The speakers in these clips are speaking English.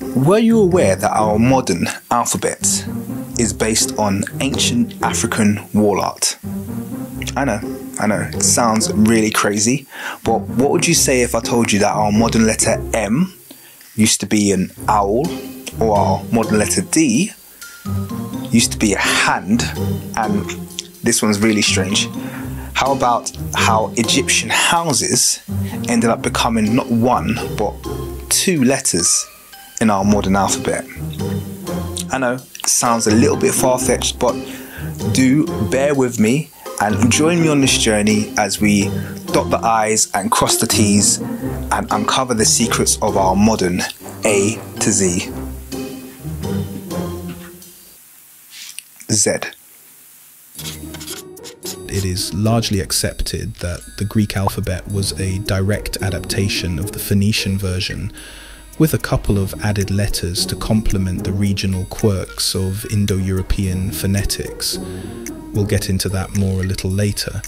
Were you aware that our modern alphabet is based on ancient African wall art? I know, I know, it sounds really crazy, but what would you say if I told you that our modern letter M used to be an owl, or our modern letter D used to be a hand, and this one's really strange. How about how Egyptian houses ended up becoming not one but two letters in our modern alphabet? I know, sounds a little bit far fetched, but do bear with me and join me on this journey as we dot the I's and cross the T's and uncover the secrets of our modern A to Z. Z. It is largely accepted that the Greek alphabet was a direct adaptation of the Phoenician version, with a couple of added letters to complement the regional quirks of Indo European phonetics. We'll get into that more a little later.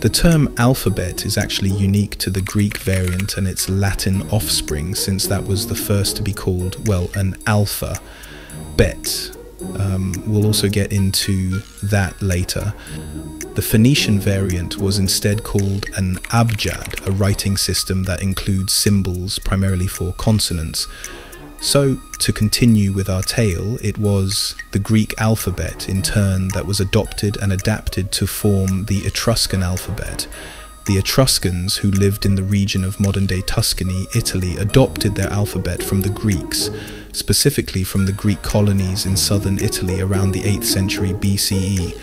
The term alphabet is actually unique to the Greek variant and its Latin offspring, since that was the first to be called, well, an alpha, bet. Um, we'll also get into that later. The Phoenician variant was instead called an abjad, a writing system that includes symbols primarily for consonants. So, to continue with our tale, it was the Greek alphabet in turn that was adopted and adapted to form the Etruscan alphabet. The Etruscans, who lived in the region of modern day Tuscany, Italy, adopted their alphabet from the Greeks, specifically from the Greek colonies in southern Italy around the 8th century BCE.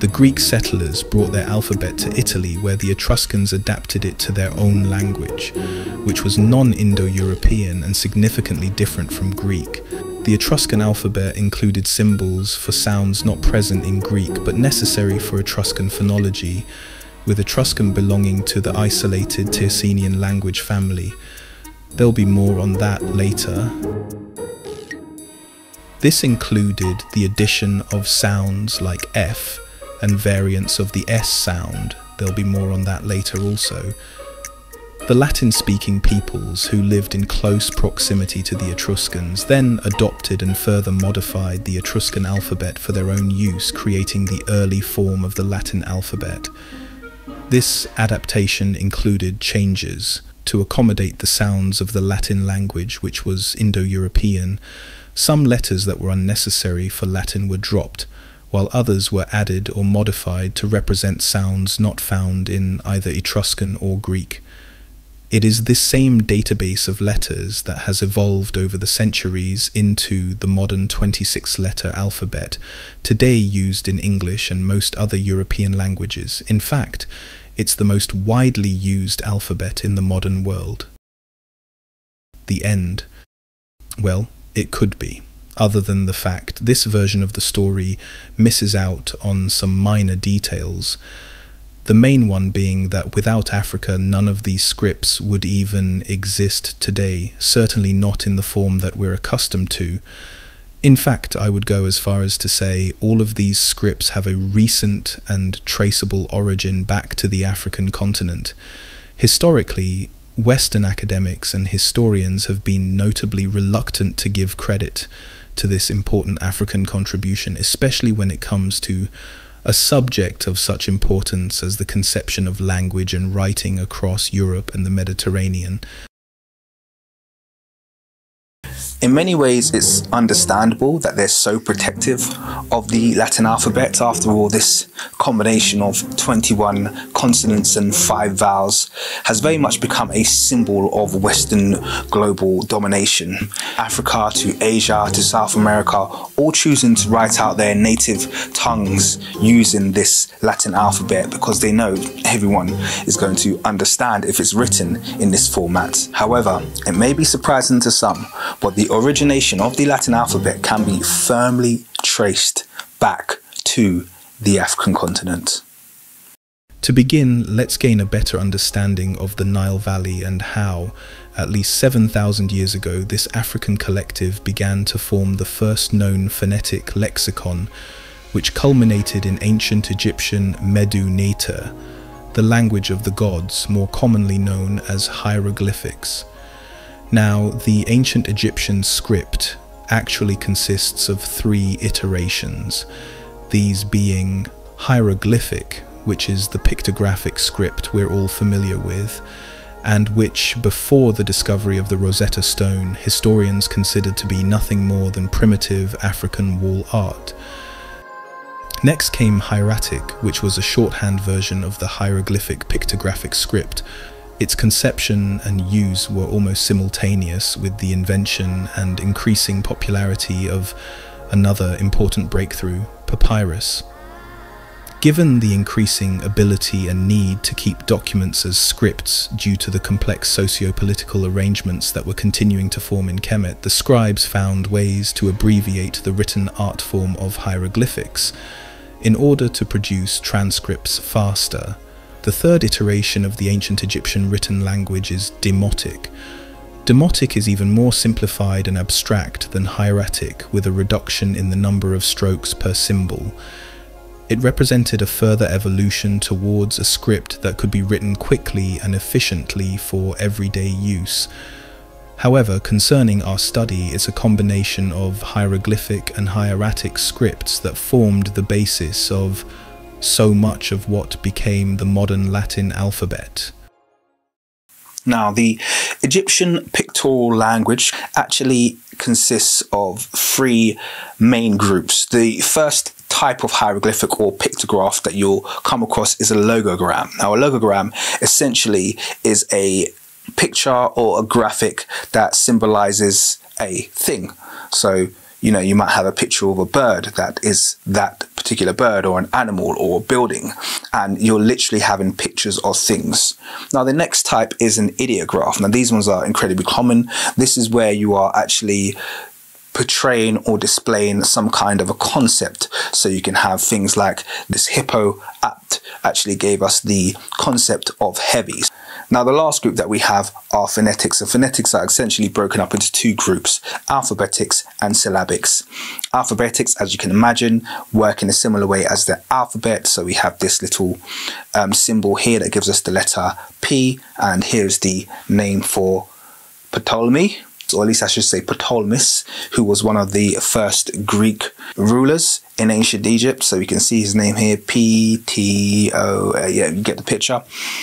The Greek settlers brought their alphabet to Italy, where the Etruscans adapted it to their own language, which was non Indo European and significantly different from Greek. The Etruscan alphabet included symbols for sounds not present in Greek but necessary for Etruscan phonology, with Etruscan belonging to the isolated Tyrsenian language family. There'll be more on that later. This included the addition of sounds like F and variants of the S sound. There'll be more on that later also. The Latin speaking peoples who lived in close proximity to the Etruscans then adopted and further modified the Etruscan alphabet for their own use, creating the early form of the Latin alphabet. This adaptation included changes to accommodate the sounds of the Latin language, which was Indo European. Some letters that were unnecessary for Latin were dropped, while others were added or modified to represent sounds not found in either Etruscan or Greek. It is this same database of letters that has evolved over the centuries into the modern 26 letter alphabet, today used in English and most other European languages. In fact, it's the most widely used alphabet in the modern world. The end. Well, it could be other than the fact this version of the story misses out on some minor details. The main one being that without Africa, none of these scripts would even exist today, certainly not in the form that we're accustomed to. In fact, I would go as far as to say all of these scripts have a recent and traceable origin back to the African continent. Historically, Western academics and historians have been notably reluctant to give credit to this important African contribution, especially when it comes to a subject of such importance as the conception of language and writing across Europe and the Mediterranean. In many ways, it's understandable that they're so protective of the Latin alphabet. After all, this combination of 21 consonants and five vowels has very much become a symbol of Western global domination. Africa to Asia to South America, all choosing to write out their native tongues using this Latin alphabet because they know everyone is going to understand if it's written in this format. However, it may be surprising to some, but the origination of the Latin alphabet can be firmly traced back to the African continent. To begin, let's gain a better understanding of the Nile Valley and how, at least 7,000 years ago, this African collective began to form the first known phonetic lexicon, which culminated in ancient Egyptian Medu Neter, the language of the gods, more commonly known as hieroglyphics. Now, the ancient Egyptian script actually consists of three iterations, these being hieroglyphic, which is the pictographic script we're all familiar with, and which, before the discovery of the Rosetta Stone, historians considered to be nothing more than primitive African wall art. Next came hieratic, which was a shorthand version of the hieroglyphic pictographic script. Its conception and use were almost simultaneous with the invention and increasing popularity of another important breakthrough, papyrus. Given the increasing ability and need to keep documents as scripts due to the complex socio-political arrangements that were continuing to form in Kemet, the scribes found ways to abbreviate the written art form of hieroglyphics, in order to produce transcripts faster. The third iteration of the ancient Egyptian written language is demotic. Demotic is even more simplified and abstract than hieratic, with a reduction in the number of strokes per symbol. It represented a further evolution towards a script that could be written quickly and efficiently for everyday use, However, concerning our study, it's a combination of hieroglyphic and hieratic scripts that formed the basis of so much of what became the modern Latin alphabet. Now, the Egyptian pictorial language actually consists of three main groups. The first type of hieroglyphic or pictograph that you'll come across is a logogram. Now, a logogram essentially is a picture or a graphic that symbolizes a thing. So, you know, you might have a picture of a bird that is that particular bird or an animal or a building, and you're literally having pictures of things. Now, the next type is an ideograph. Now, these ones are incredibly common. This is where you are actually portraying or displaying some kind of a concept. So you can have things like this hippo apt actually gave us the concept of heavies. Now, the last group that we have are phonetics. and phonetics are essentially broken up into two groups, alphabetics and syllabics. Alphabetics, as you can imagine, work in a similar way as the alphabet. So we have this little um, symbol here that gives us the letter P, and here's the name for Ptolemy, or at least I should say Ptolemys, who was one of the first Greek rulers in ancient Egypt. So we can see his name here, P T O. Uh, yeah, you get the picture.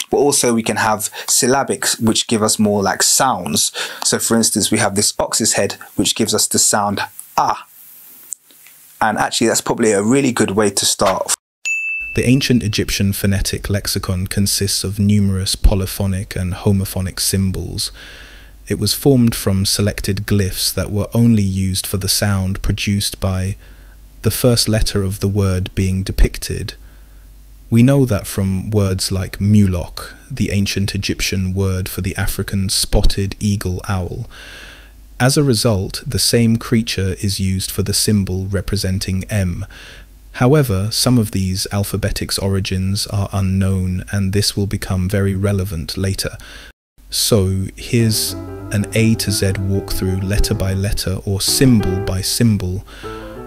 But also we can have syllabics, which give us more like sounds. So for instance, we have this ox's head, which gives us the sound ah. And actually, that's probably a really good way to start. The ancient Egyptian phonetic lexicon consists of numerous polyphonic and homophonic symbols it was formed from selected glyphs that were only used for the sound produced by the first letter of the word being depicted. We know that from words like mulok, the ancient Egyptian word for the African spotted eagle owl. As a result, the same creature is used for the symbol representing M. However, some of these alphabetics origins are unknown, and this will become very relevant later. So here's an A to Z walkthrough, letter by letter or symbol by symbol,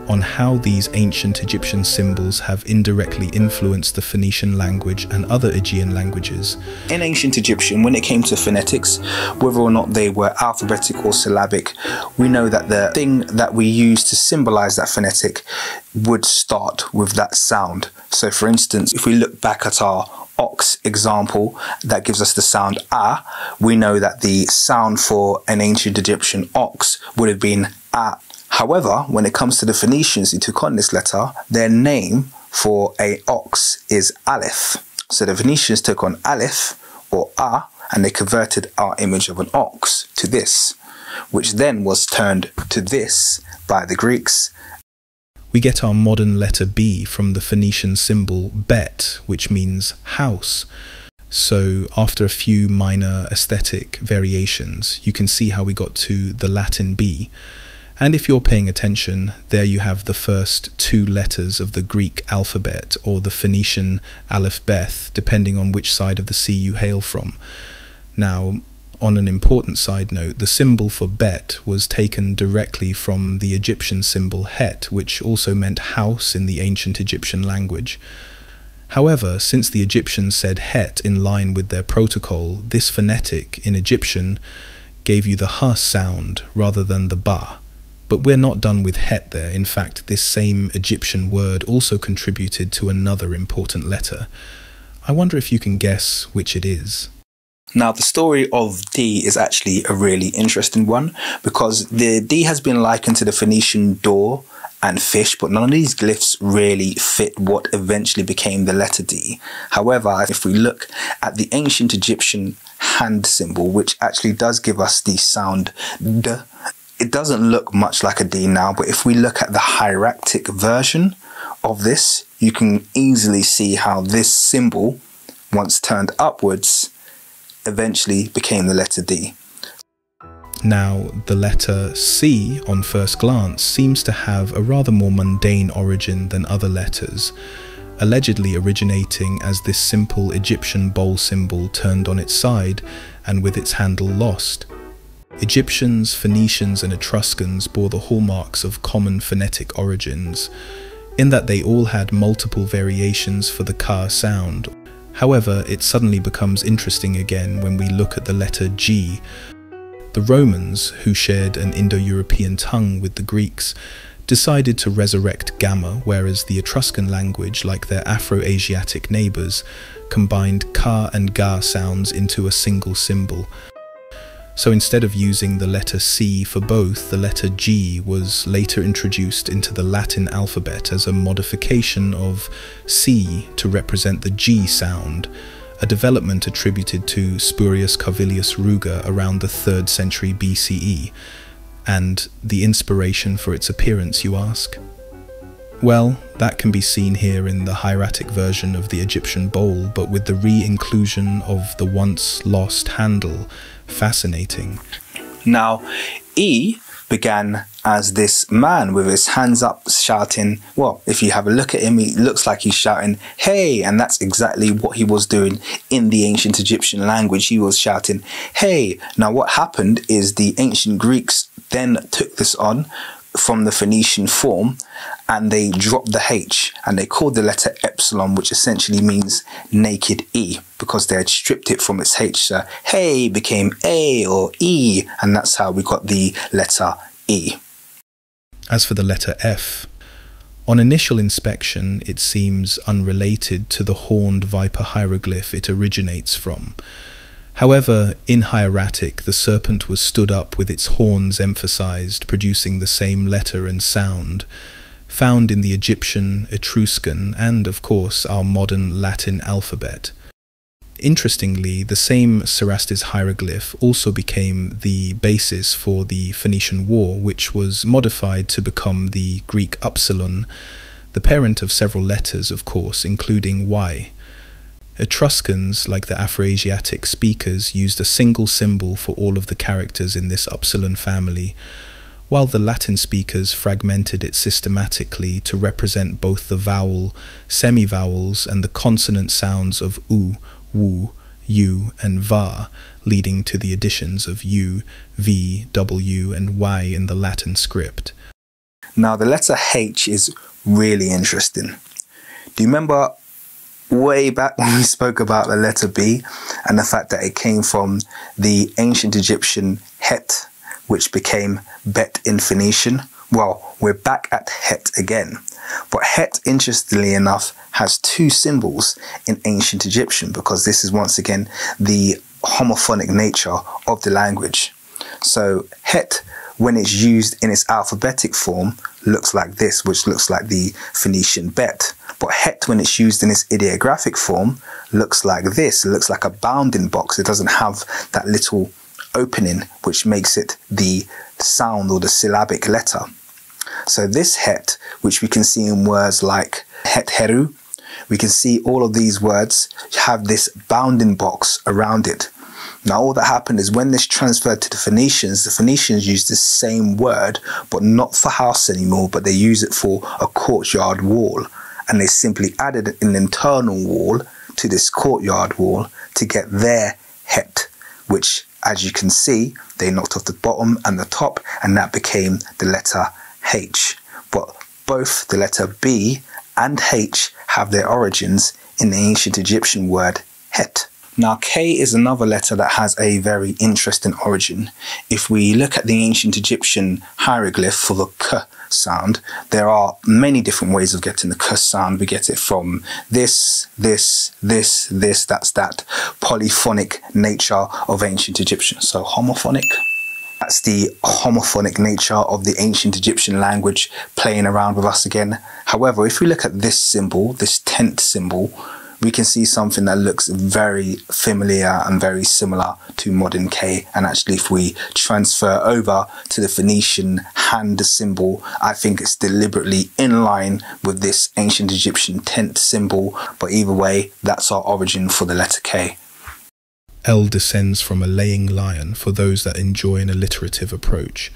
on how these ancient Egyptian symbols have indirectly influenced the Phoenician language and other Aegean languages. In ancient Egyptian, when it came to phonetics, whether or not they were alphabetic or syllabic, we know that the thing that we use to symbolize that phonetic would start with that sound. So, for instance, if we look back at our ox example that gives us the sound ah, we know that the sound for an ancient Egyptian ox would have been ah. However, when it comes to the Phoenicians who took on this letter, their name for a ox is Aleph. So the Phoenicians took on Aleph or ah, and they converted our image of an ox to this, which then was turned to this by the Greeks we get our modern letter B from the Phoenician symbol bet, which means house. So, after a few minor aesthetic variations, you can see how we got to the Latin B. And if you're paying attention, there you have the first two letters of the Greek alphabet or the Phoenician Aleph Beth, depending on which side of the sea you hail from. Now, on an important side note, the symbol for Bet was taken directly from the Egyptian symbol Het, which also meant house in the ancient Egyptian language. However, since the Egyptians said Het in line with their protocol, this phonetic in Egyptian gave you the h sound rather than the ba. But we're not done with het there. In fact, this same Egyptian word also contributed to another important letter. I wonder if you can guess which it is. Now, the story of D is actually a really interesting one because the D has been likened to the Phoenician door and fish, but none of these glyphs really fit what eventually became the letter D. However, if we look at the ancient Egyptian hand symbol, which actually does give us the sound D, it doesn't look much like a D now, but if we look at the hieratic version of this, you can easily see how this symbol, once turned upwards, eventually became the letter D. Now, the letter C, on first glance, seems to have a rather more mundane origin than other letters, allegedly originating as this simple Egyptian bowl symbol turned on its side and with its handle lost. Egyptians, Phoenicians, and Etruscans bore the hallmarks of common phonetic origins, in that they all had multiple variations for the ka sound. However, it suddenly becomes interesting again when we look at the letter G. The Romans, who shared an Indo European tongue with the Greeks, decided to resurrect Gamma, whereas the Etruscan language, like their Afro Asiatic neighbours, combined Ka and Ga sounds into a single symbol. So instead of using the letter C for both, the letter G was later introduced into the Latin alphabet as a modification of C to represent the G sound, a development attributed to Spurius Carvilius Ruga around the 3rd century BCE, and the inspiration for its appearance, you ask? Well, that can be seen here in the hieratic version of the Egyptian bowl, but with the re-inclusion of the once lost handle. Fascinating. Now, E began as this man with his hands up shouting, well, if you have a look at him, he looks like he's shouting, hey, and that's exactly what he was doing in the ancient Egyptian language. He was shouting, hey. Now, what happened is the ancient Greeks then took this on from the Phoenician form and they dropped the H and they called the letter epsilon, which essentially means naked E because they had stripped it from its H. So hey became A or E, and that's how we got the letter E. As for the letter F, on initial inspection, it seems unrelated to the horned viper hieroglyph it originates from. However, in hieratic, the serpent was stood up with its horns emphasized, producing the same letter and sound, found in the Egyptian, Etruscan, and, of course, our modern Latin alphabet. Interestingly, the same Cerastes hieroglyph also became the basis for the Phoenician Waw, which was modified to become the Greek upsilon, the parent of several letters, of course, including Y. Etruscans, like the Afroasiatic speakers, used a single symbol for all of the characters in this Upsilon family, while the Latin speakers fragmented it systematically to represent both the vowel, semivowels, and the consonant sounds of u, wu, u, and va, leading to the additions of u, v, w, and y in the Latin script. Now, the letter H is really interesting. Do you remember way back when we spoke about the letter B and the fact that it came from the ancient Egyptian Het, which became Bet in Phoenician. Well, we're back at Het again. But Het, interestingly enough, has two symbols in ancient Egyptian because this is once again the homophonic nature of the language. So Het, when it's used in its alphabetic form, looks like this, which looks like the Phoenician Bet. But het, when it's used in its ideographic form, looks like this. It looks like a bounding box. It doesn't have that little opening, which makes it the sound or the syllabic letter. So this het, which we can see in words like het heru, we can see all of these words have this bounding box around it. Now, all that happened is when this transferred to the Phoenicians, the Phoenicians used the same word, but not for house anymore, but they use it for a courtyard wall and they simply added an internal wall to this courtyard wall to get their het, which, as you can see, they knocked off the bottom and the top, and that became the letter H. But both the letter B and H have their origins in the ancient Egyptian word het. Now, K is another letter that has a very interesting origin. If we look at the ancient Egyptian hieroglyph for the K sound, there are many different ways of getting the K sound. We get it from this, this, this, this, that's that polyphonic nature of ancient Egyptian. So homophonic. That's the homophonic nature of the ancient Egyptian language playing around with us again. However, if we look at this symbol, this tent symbol, we can see something that looks very familiar and very similar to modern K. And actually, if we transfer over to the Phoenician hand symbol, I think it's deliberately in line with this ancient Egyptian tent symbol. But either way, that's our origin for the letter K. L descends from a laying lion for those that enjoy an alliterative approach.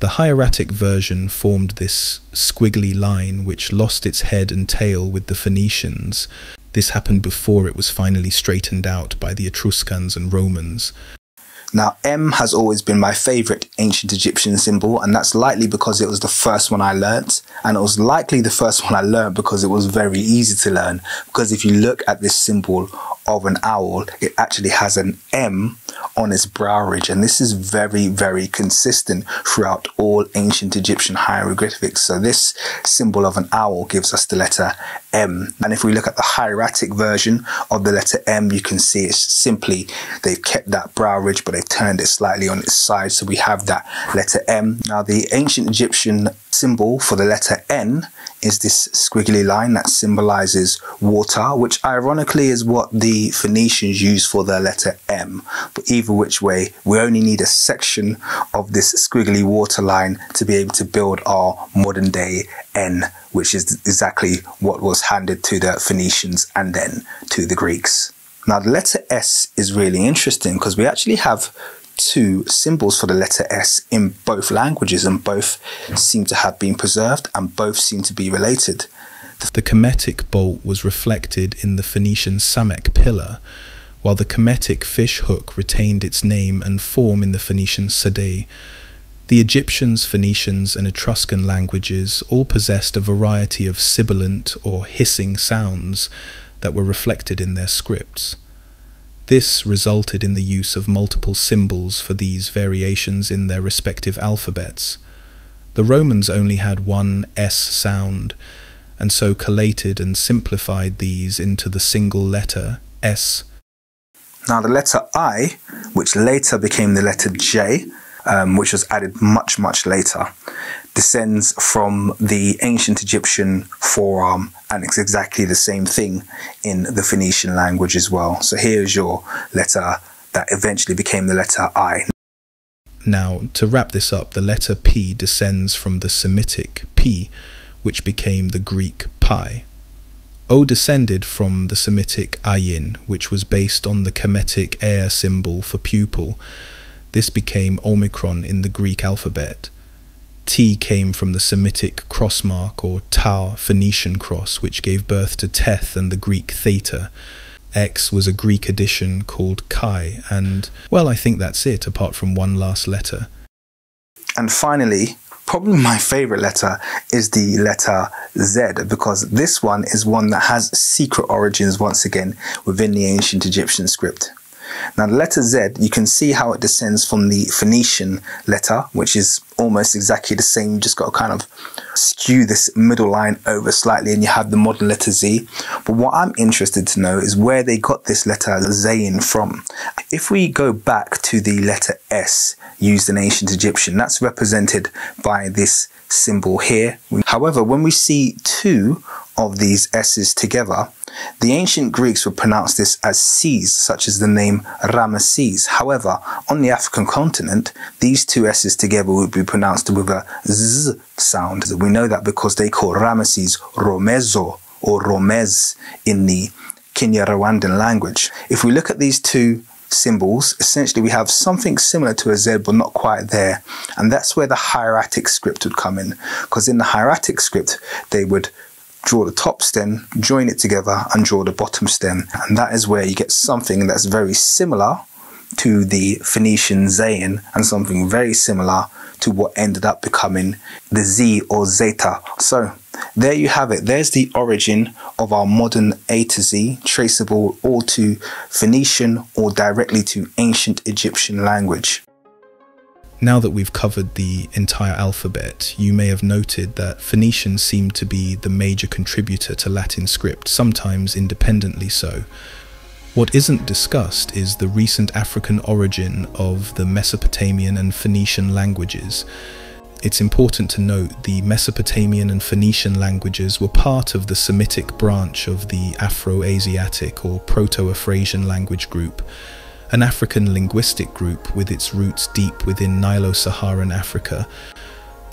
The hieratic version formed this squiggly line which lost its head and tail with the Phoenicians, this happened before it was finally straightened out by the Etruscans and Romans. Now, M has always been my favourite ancient Egyptian symbol, and that's likely because it was the first one I learnt, and it was likely the first one I learnt because it was very easy to learn. Because if you look at this symbol of an owl, it actually has an M on its brow ridge, and this is very, very consistent throughout all ancient Egyptian hieroglyphics. So, this symbol of an owl gives us the letter M. And if we look at the hieratic version of the letter M, you can see it's simply they've kept that brow ridge, but they've turned it slightly on its side. So, we have that letter M. Now, the ancient Egyptian symbol for the letter N is this squiggly line that symbolizes water, which ironically is what the Phoenicians used for their letter M. But either which way, we only need a section of this squiggly water line to be able to build our modern day N, which is exactly what was handed to the Phoenicians and then to the Greeks. Now, the letter S is really interesting because we actually have two symbols for the letter S in both languages, and both seem to have been preserved and both seem to be related. The Kemetic bolt was reflected in the Phoenician Samek pillar, while the Kemetic fish hook retained its name and form in the Phoenician Sadeh. The Egyptians, Phoenicians, and Etruscan languages all possessed a variety of sibilant or hissing sounds that were reflected in their scripts. This resulted in the use of multiple symbols for these variations in their respective alphabets. The Romans only had one S sound, and so collated and simplified these into the single letter S. Now, the letter I, which later became the letter J, um, which was added much, much later, descends from the ancient Egyptian forearm, and it's exactly the same thing in the Phoenician language as well. So here's your letter that eventually became the letter I. Now, to wrap this up, the letter P descends from the Semitic P, which became the Greek pi. O descended from the Semitic ayin, which was based on the Kemetic air symbol for pupil. This became Omicron in the Greek alphabet. T came from the Semitic crossmark or Tau Phoenician cross, which gave birth to Teth and the Greek theta. X was a Greek addition called Chi, and well, I think that's it, apart from one last letter. And finally, probably my favorite letter is the letter Z because this one is one that has secret origins once again within the ancient Egyptian script. Now, the letter Z, you can see how it descends from the Phoenician letter, which is almost exactly the same. You just got to kind of skew this middle line over slightly and you have the modern letter Z. But what I'm interested to know is where they got this letter Zayin from. If we go back to the letter S used in ancient Egyptian, that's represented by this symbol here. However, when we see two of these S's together, the ancient Greeks would pronounce this as C's, such as the name Ramesses. However, on the African continent, these two S's together would be pronounced with a Z sound. We know that because they call Ramesses Romezo or Romez in the Kenya-Rwandan language. If we look at these two symbols, essentially we have something similar to a Z, but not quite there. And that's where the hieratic script would come in. Because in the hieratic script, they would draw the top stem, join it together, and draw the bottom stem. And that is where you get something that's very similar, to the Phoenician Zayin and something very similar to what ended up becoming the Z or Zeta. So there you have it. There's the origin of our modern A to Z, traceable all to Phoenician or directly to ancient Egyptian language. Now that we've covered the entire alphabet, you may have noted that Phoenician seemed to be the major contributor to Latin script, sometimes independently so. What isn't discussed is the recent African origin of the Mesopotamian and Phoenician languages. It's important to note the Mesopotamian and Phoenician languages were part of the Semitic branch of the Afro-Asiatic or Proto-Afrasian language group, an African linguistic group with its roots deep within Nilo-Saharan Africa.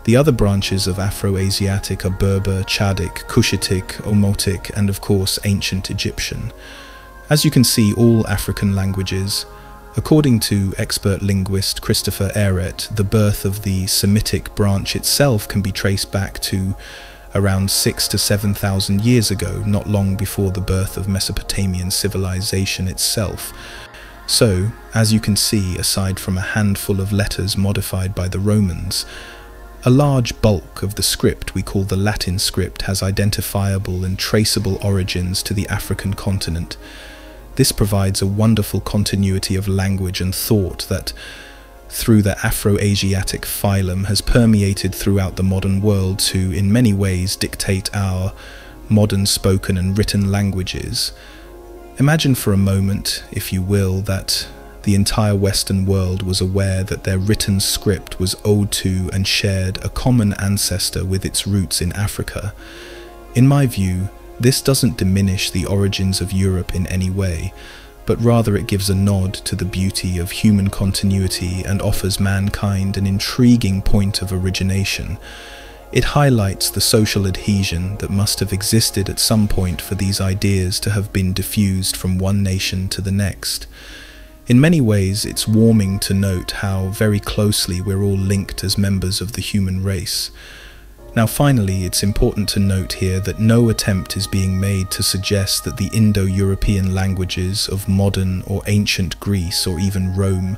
The other branches of Afro-Asiatic are Berber, Chadic, Cushitic, Omotic, and of course ancient Egyptian. As you can see, all African languages, according to expert linguist Christopher Ehret, the birth of the Semitic branch itself can be traced back to around six to seven thousand years ago, not long before the birth of Mesopotamian civilization itself. So, as you can see, aside from a handful of letters modified by the Romans, a large bulk of the script we call the Latin script has identifiable and traceable origins to the African continent, this provides a wonderful continuity of language and thought that, through the Afro-Asiatic phylum, has permeated throughout the modern world to, in many ways, dictate our modern spoken and written languages. Imagine for a moment, if you will, that the entire Western world was aware that their written script was owed to and shared a common ancestor with its roots in Africa. In my view, this doesn't diminish the origins of Europe in any way, but rather it gives a nod to the beauty of human continuity and offers mankind an intriguing point of origination. It highlights the social adhesion that must have existed at some point for these ideas to have been diffused from one nation to the next. In many ways, it's warming to note how very closely we're all linked as members of the human race. Now finally, it's important to note here that no attempt is being made to suggest that the Indo-European languages of modern or ancient Greece or even Rome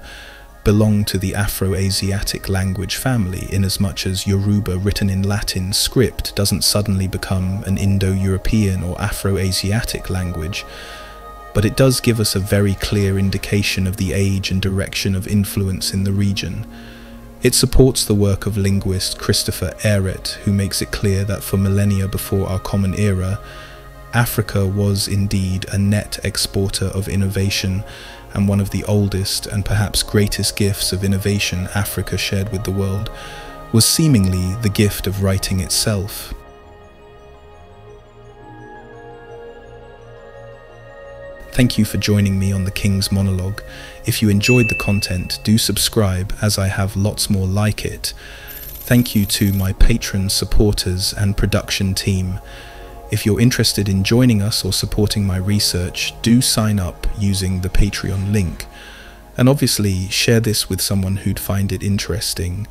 belong to the Afro-Asiatic language family inasmuch as Yoruba written in Latin script doesn't suddenly become an Indo-European or Afro-Asiatic language, but it does give us a very clear indication of the age and direction of influence in the region. It supports the work of linguist Christopher Ehret, who makes it clear that for millennia before our common era, Africa was indeed a net exporter of innovation and one of the oldest and perhaps greatest gifts of innovation Africa shared with the world was seemingly the gift of writing itself. Thank you for joining me on the King's Monologue. If you enjoyed the content, do subscribe as I have lots more like it. Thank you to my patron supporters and production team. If you're interested in joining us or supporting my research, do sign up using the Patreon link. And obviously, share this with someone who'd find it interesting